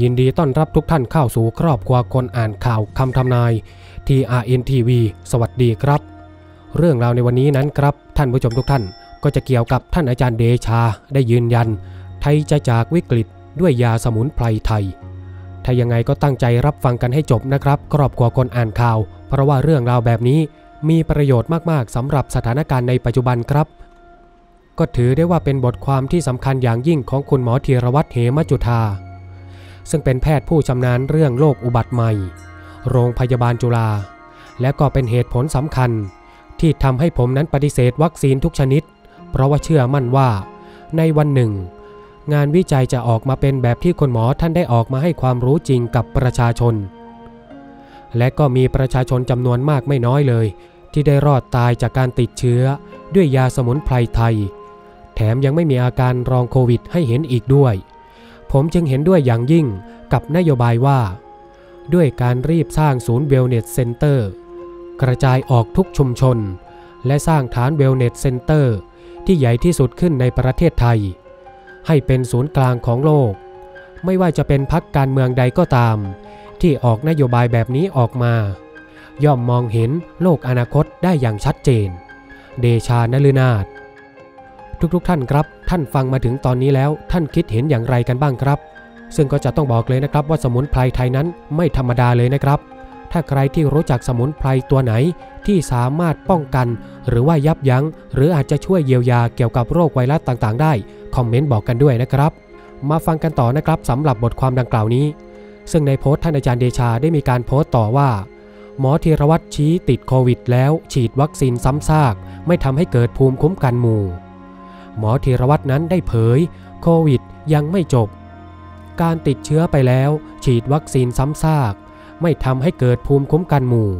ยินดีต้อนรับทุกท่านเข้าสู่ครอบครัวคนอ่านข่าวคำทำนาย TRNTV สวัสดีครับ เรื่องราวในวันนี้นั้นครับ ท่านผู้ชมทุกท่านก็จะเกี่ยวกับท่านอาจารย์เดชาได้ยืนยัน ไทยจะจากวิกฤตด้วยยาสมุนไพรไทย ถ้ายังไงก็ตั้งใจรับฟังกันให้จบนะครับ ครอบครัวคนอ่านข่าว เพราะว่าเรื่องราวแบบนี้มีประโยชน์มากๆสำหรับสถานการณ์ในปัจจุบันครับ ก็ถือได้ว่าเป็นบทความที่สำคัญอย่างยิ่งของคุณหมอธีรวัตรเหมจุธา ซึ่งเป็นแพทย์ผู้ชำนาญเรื่องโรคอุบัติใหม่ โรงพยาบาลจุฬา และก็เป็นเหตุผลสำคัญ ที่ทำให้ผมนั้นปฏิเสธวัคซีนทุกชนิด เพราะว่าเชื่อมั่นว่า ในวันหนึ่ง งานวิจัยจะออกมาเป็นแบบที่คุณหมอท่านได้ออกมาให้ความรู้จริงกับประชาชน และก็มีประชาชนจำนวนมากไม่น้อยเลย ที่ได้รอดตายจากการติดเชื้อ ด้วยยาสมุนไพรไทย แถมยังไม่มีอาการ long COVID ให้เห็นอีกด้วย ผมจึงเห็นด้วยอย่างยิ่งกับนโยบายว่า ด้วยการรีบสร้างศูนย์ wellness center กระจายออกทุกชุมชน และสร้างฐาน wellness center ที่ใหญ่ที่สุดขึ้นในประเทศไทย ให้เป็นศูนย์กลางของโลก ไม่ว่าจะเป็นพรรคการเมืองใดก็ตาม ที่ออกนโยบายแบบนี้ออกมา ย่อมมองเห็นโลกอนาคตได้อย่างชัดเจน เดชานลืนาถ ทุกๆทท่านครับ ท่านฟังมาถึงตอนนี้แล้ว ท่านคิดเห็นอย่างไรกันบ้างครับ ซึ่งก็จะต้องบอกเลยนะครับว่าสมุนไพรไทยนั้นไม่ธรรมดาเลยนะครับ ถ้าใครที่รู้จักสมุนไพรตัวไหนที่สามารถป้องกัน หรือว่ายับยั้ง หรืออาจจะช่วยเยียวยาเกี่ยวกับโรคไวรัสต่างๆ ได้ คอมเมนต์บอกกันด้วยนะครับ มาฟังกันต่อนะครับสำหรับบทความดังกล่าวนี้ ซึ่งในโพสต์ท่านอาจารย์เดชาได้มีการโพสต์ต่อว่าหมอธีรวัตรชี้ติดโควิดแล้ว ฉีดวัคซีนซ้ำซาก ไม่ทำให้เกิดภูมิคุ้มกันหมู่ หมอธีรวัตรนั้นได้เผย โควิดยังไม่จบ การติดเชื้อไปแล้ว ฉีดวัคซีนซ้ำซาก ไม่ทำให้เกิดภูมิคุ้มกันหมู่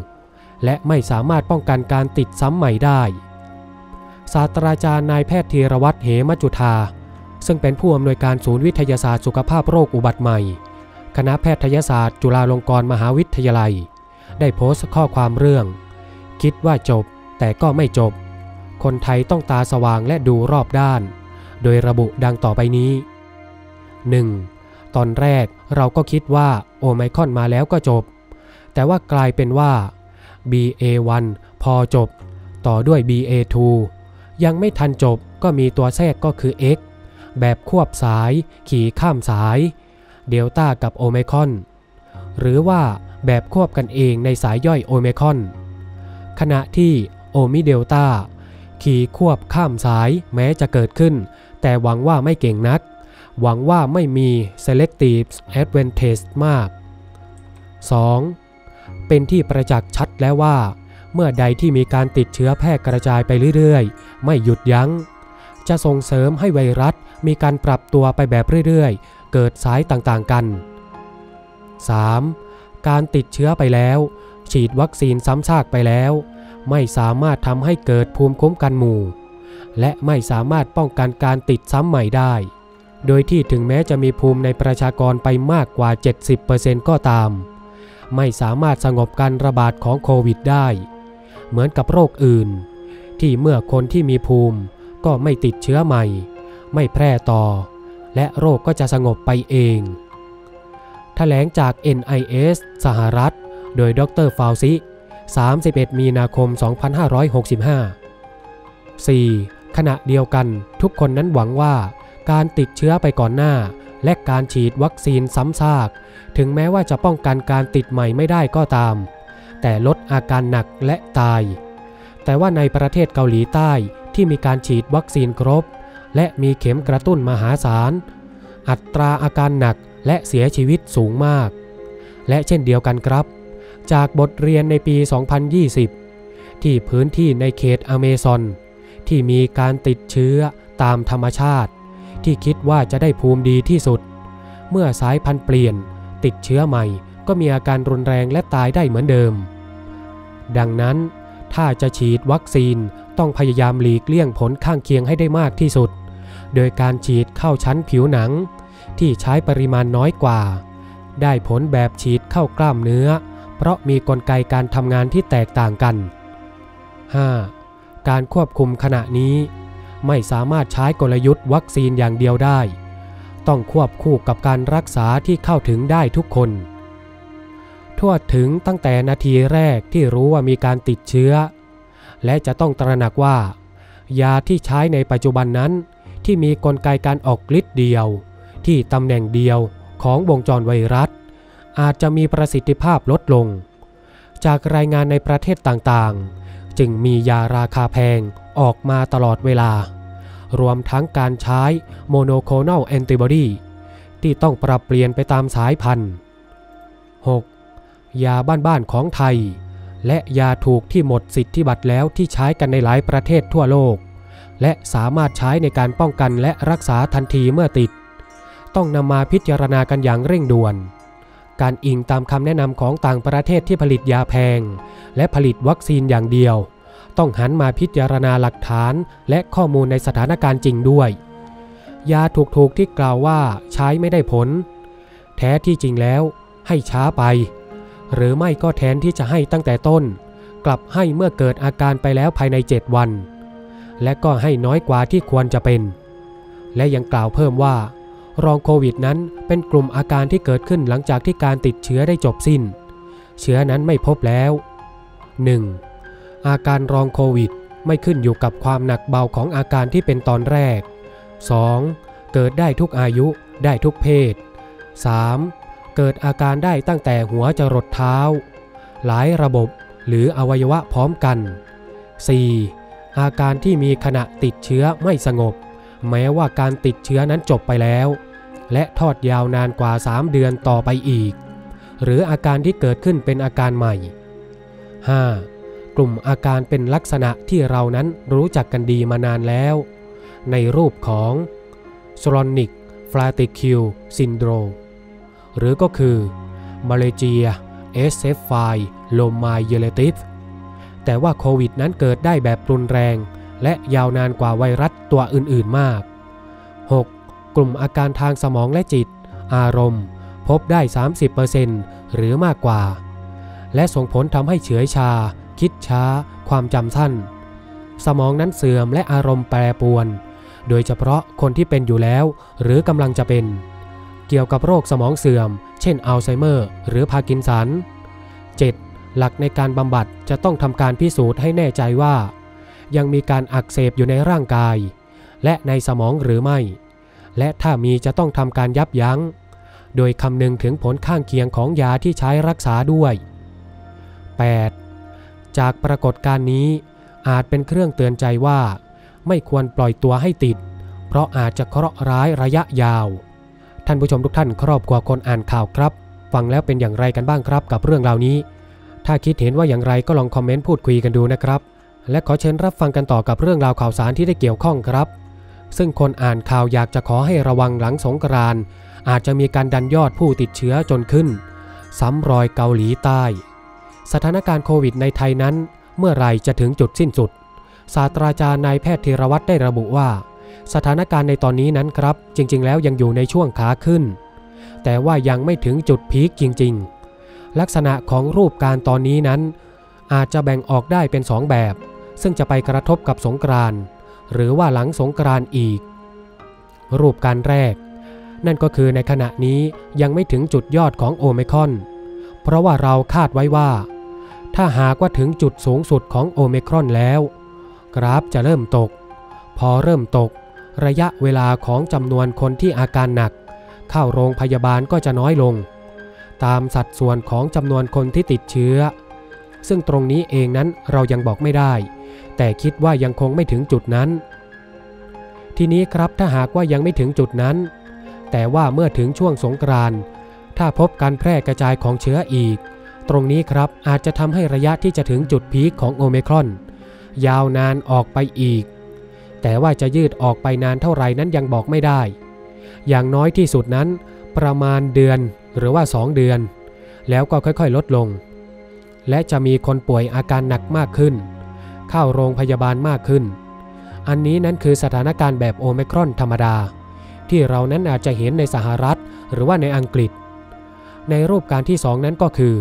และไม่สามารถป้องกันการติดซ้ำใหม่ได้ศาสตราจารย์นายแพทย์ธีรวัตรเหมจุธา ซึ่งเป็นผู้อำนวยการศูนย์วิทยาศาสตร์สุขภาพโรคอุบัติใหม่ คณะแพทยศาสตร์ จุฬาลงกรณ์มหาวิทยาลัย ได้โพสต์ข้อความเรื่อง คิดว่าจบแต่ก็ไม่จบ คนไทยต้องตาสว่างและดูรอบด้าน โดยระบุดังต่อไปนี้ 1. ตอนแรกเราก็คิดว่าโอไมคอนมาแล้วก็จบ แต่ว่ากลายเป็นว่า BA1 พอจบ ต่อด้วย BA2 ยังไม่ทันจบก็มีตัวแทรกก็คือ X แบบควบสาย ขี่ข้ามสาย เดลต้ากับโอไมคอน หรือว่าแบบควบกันเองในสายย่อยโอไมคอน ขณะที่โอมิเดลต้า ขี่ควบข้ามสายแม้จะเกิดขึ้น แต่หวังว่าไม่เก่งนัก หวังว่าไม่มี selective advantage มาก 2. เป็นที่ประจักษ์ชัดแล้วว่า เมื่อใดที่มีการติดเชื้อแพร่กระจายไปเรื่อยๆ ไม่หยุดยัง้ง จะส่งเสริมให้ไวรัสมีการปรับตัวไปแบบเรื่อยๆ เกิดสายต่างๆกัน 3. การติดเชื้อไปแล้ว ฉีดวัคซีนซ้ำซากไปแล้ว ไม่สามารถทำให้เกิดภูมิคุ้มกันหมู่ และไม่สามารถป้องกันการติดซ้ำใหม่ได้ โดยที่ถึงแม้จะมีภูมิในประชากรไปมากกว่า 70%ก็ตาม ไม่สามารถสงบการระบาดของโควิดได้ เหมือนกับโรคอื่น ที่เมื่อคนที่มีภูมิก็ไม่ติดเชื้อใหม่ ไม่แพร่ต่อ และโรคก็จะสงบไปเองถแถลงจาก NIS สหรัฐ โดยดรฟาวซิ 31 มีนาคม 2565 4. ขณะเดียวกันทุกคนนั้นหวังว่าการติดเชื้อไปก่อนหน้า และการฉีดวัคซีนซ้ำซาก ถึงแม้ว่าจะป้องกันการติดใหม่ไม่ได้ก็ตาม แต่ลดอาการหนักและตาย แต่ว่าในประเทศเกาหลีใต้ที่มีการฉีดวัคซีนครบ และมีเข็มกระตุ้นมหาศาล อัตราอาการหนักและเสียชีวิตสูงมาก และเช่นเดียวกันครับ จากบทเรียนในปี 2020 ที่พื้นที่ในเขตอเมซอน ที่มีการติดเชื้อตามธรรมชาติ ที่คิดว่าจะได้ภูมิดีที่สุด เมื่อสายพันธุ์เปลี่ยน ติดเชื้อใหม่ก็มีอาการรุนแรงและตายได้เหมือนเดิม ดังนั้นถ้าจะฉีดวัคซีนต้องพยายามหลีกเลี่ยงผลข้างเคียงให้ได้มากที่สุด โดยการฉีดเข้าชั้นผิวหนัง ที่ใช้ปริมาณน้อยกว่า ได้ผลแบบฉีดเข้ากล้ามเนื้อ เพราะมีกลไกการทำงานที่แตกต่างกัน 5. การควบคุมขณะนี้ไม่สามารถใช้กลยุทธ์วัคซีนอย่างเดียวได้ ต้องควบคู่กับการรักษาที่เข้าถึงได้ทุกคน ทั่วถึงตั้งแต่นาทีแรกที่รู้ว่ามีการติดเชื้อ และจะต้องตระหนักว่า ยาที่ใช้ในปัจจุบันนั้นที่มีกลไกการออกฤทธิ์เดียว ที่ตำแหน่งเดียวของวงจรไวรัส อาจจะมีประสิทธิภาพลดลง จากรายงานในประเทศต่างๆ จึงมียาราคาแพงออกมาตลอดเวลา รวมทั้งการใช้โมโนโคลแอนติบอดีที่ต้องปรับเปลี่ยนไปตามสายพันธุ์ 6. ยาบ้านๆของไทย และยาถูกที่หมดสิทธิบัตรแล้วที่ใช้กันในหลายประเทศทั่วโลก และสามารถใช้ในการป้องกันและรักษาทันทีเมื่อติด ต้องนำมาพิจารณากันอย่างเร่งด่วน การอิงตามคำแนะนำของต่างประเทศที่ผลิตยาแพง และผลิตวัคซีนอย่างเดียว ต้องหันมาพิจารณาหลักฐานและข้อมูลในสถานการณ์จริงด้วย ยาถูกๆที่กล่าวว่าใช้ไม่ได้ผล แท้ที่จริงแล้วให้ช้าไป หรือไม่ก็แทนที่จะให้ตั้งแต่ต้น กลับให้เมื่อเกิดอาการไปแล้วภายใน 7 วัน และก็ให้น้อยกว่าที่ควรจะเป็น และยังกล่าวเพิ่มว่า รองโควิดนั้นเป็นกลุ่มอาการที่เกิดขึ้นหลังจากที่การติดเชื้อได้จบสิ้น เชื้อนั้นไม่พบแล้ว 1. อาการรองโควิดไม่ขึ้นอยู่กับความหนักเบาของอาการที่เป็นตอนแรก 2. เกิดได้ทุกอายุได้ทุกเพศ 3. เกิดอาการได้ตั้งแต่หัวจรดเท้า หลายระบบหรืออวัยวะพร้อมกัน 4. อาการที่มีขณะติดเชื้อไม่สงบ แม้ว่าการติดเชื้อนั้นจบไปแล้ว และทอดยาวนานกว่า 3 เดือนต่อไปอีก หรืออาการที่เกิดขึ้นเป็นอาการใหม่ 5. กลุ่มอาการเป็นลักษณะที่เรานั้นรู้จักกันดีมานานแล้ว ในรูปของ s r o n i c f l a t i c u l syndrome หรือก็คือ มาเลเซีย SF ไฟโลมายเยเลติฟแต่ว่าโควิดนั้นเกิดได้แบบรุนแรง และยาวนานกว่าไวรัสตัวอื่นๆมาก 6. กลุ่มอาการทางสมองและจิต อารมณ์ พบได้ 30%หรือมากกว่า และส่งผลทำให้เฉื่อยชา คิดช้า ความจำสั้น สมองนั้นเสื่อมและอารมณ์แปรปรวน โดยเฉพาะคนที่เป็นอยู่แล้ว หรือกำลังจะเป็น เกี่ยวกับโรคสมองเสื่อม เช่นอัลไซเมอร์ หรือพาร์กินสัน 7. หลักในการบำบัดจะต้องทำการพิสูจน์ให้แน่ใจว่า ยังมีการอักเสบอยู่ในร่างกาย และในสมองหรือไม่ และถ้ามีจะต้องทำการยับยั้ง โดยคำนึงถึงผลข้างเคียงของยาที่ใช้รักษาด้วย 8. จากปรากฏการณ์นี้อาจเป็นเครื่องเตือนใจว่า ไม่ควรปล่อยตัวให้ติด เพราะอาจจะเคราะห์ร้ายระยะยาว ท่านผู้ชมทุกท่านครอบครัวคนอ่านข่าวครับ ฟังแล้วเป็นอย่างไรกันบ้างครับกับเรื่องราวนี้ ถ้าคิดเห็นว่าอย่างไรก็ลองคอมเมนต์พูดคุยกันดูนะครับ และขอเชิญรับฟังกันต่อกับเรื่องราวข่าวสารที่ได้เกี่ยวข้องครับ ซึ่งคนอ่านข่าวอยากจะขอให้ระวังหลังสงกรานอาจจะมีการดันยอดผู้ติดเชื้อจนขึ้น ซ้ำรอยเกาหลีใต้ สถานการณ์โควิดในไทยนั้น เมื่อไรจะถึงจุดสิ้นสุด ศาสตราจารย์นายแพทย์ธีรวัตรได้ระบุว่า สถานการณ์ในตอนนี้นั้นครับ จริง ๆ แล้วยังอยู่ในช่วงขาขึ้น แต่ว่ายังไม่ถึงจุดพีคจริง ๆ ลักษณะของรูปการตอนนี้นั้น อาจจะแบ่งออกได้เป็นสองแบบ ซึ่งจะไปกระทบกับสงกรานต์หรือว่าหลังสงกรานต์อีก รูปการแรก นั่นก็คือในขณะนี้ยังไม่ถึงจุดยอดของโอเมคอน เพราะว่าเราคาดไว้ว่า ถ้าหากว่าถึงจุดสูงสุดของโอเมครอนแล้ว กราฟจะเริ่มตก พอเริ่มตก ระยะเวลาของจำนวนคนที่อาการหนัก เข้าโรงพยาบาลก็จะน้อยลง ตามสัดส่วนของจำนวนคนที่ติดเชื้อ ซึ่งตรงนี้เองนั้นเรายังบอกไม่ได้ แต่คิดว่ายังคงไม่ถึงจุดนั้น ทีนี้ครับถ้าหากว่ายังไม่ถึงจุดนั้น แต่ว่าเมื่อถึงช่วงสงกรานต์ถ้าพบการแพร่กระจายของเชื้ออีก ตรงนี้ครับอาจจะทำให้ระยะที่จะถึงจุดพีคของโอเมครอน ยาวนานออกไปอีก แต่ว่าจะยืดออกไปนานเท่าไหร่นั้นยังบอกไม่ได้ อย่างน้อยที่สุดนั้น ประมาณเดือนหรือว่า 2 เดือน แล้วก็ค่อยๆ ลดลง และจะมีคนป่วยอาการหนักมากขึ้น เข้าโรงพยาบาลมากขึ้น อันนี้นั้นคือสถานการณ์แบบโอเมครอนธรรมดา ที่เรานั้นอาจจะเห็นในสหรัฐหรือว่าในอังกฤษ ในรูปการที่2นั้นก็คือ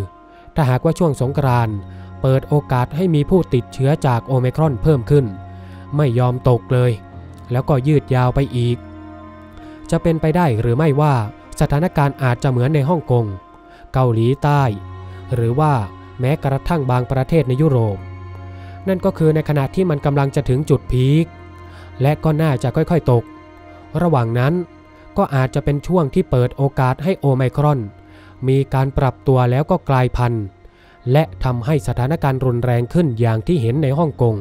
ถ้าหากว่าช่วงสงกรานต์เปิดโอกาสให้มีผู้ติดเชื้อจากโอเมครอนเพิ่มขึ้น ไม่ยอมตกเลย แล้วก็ยืดยาวไปอีก จะเป็นไปได้หรือไม่ว่าสถานการณ์อาจจะเหมือนในฮ่องกง เกาหลีใต้ หรือว่าแม้กระทั่งบางประเทศในยุโรป นั่นก็คือในขณะที่มันกำลังจะถึงจุดพีคและก็น่าจะค่อยๆตก ระหว่างนั้นก็อาจจะเป็นช่วงที่เปิดโอกาสให้โอไมครอน มีการปรับตัวแล้วก็กลายพันธุ์ และทำให้สถานการณ์รุนแรงขึ้นอย่างที่เห็นในฮ่องกง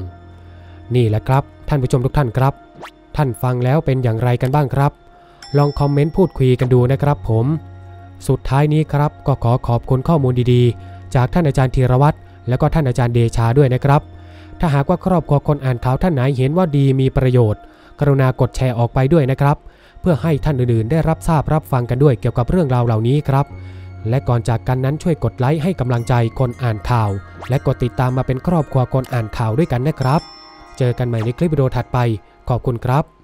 นี่แหละครับ ท่านผู้ชมทุกท่านครับ ท่านฟังแล้วเป็นอย่างไรกันบ้างครับ ลองคอมเมนต์พูดคุยกันดูนะครับผม สุดท้ายนี้ครับก็ขอขอบคุณข้อมูลดีๆ จากท่านอาจารย์ธีรวัตรและก็ท่านอาจารย์เดชาด้วยนะครับ ถ้าหากว่าครอบครัวคนอ่านข่าวท่านไหนเห็นว่าดีมีประโยชน์ กรุณากดแชร์ออกไปด้วยนะครับ เพื่อให้ท่านอื่นๆ ได้รับทราบรับฟังกันด้วยเกี่ยวกับเรื่องราวเหล่านี้ครับ และก่อนจากกันนั้นช่วยกดไลค์ให้กำลังใจคนอ่านข่าว และกดติดตามมาเป็นครอบครัวคนอ่านข่าวด้วยกันนะครับ เจอกันใหม่ในคลิปวิดีโอถัดไป ขอบคุณครับ